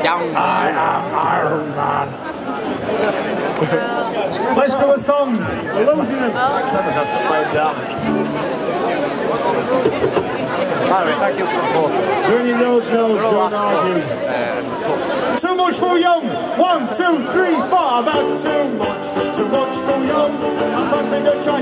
Young. I am Iron Man. Let's do a song. We're losing them. Thank you for When your nose knows, don't argue. Too much Foo Yung. One, two, three, four. I've too much. Too much Foo Yung. I'm fighting the Chinese. The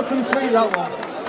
Belton Smee, that one.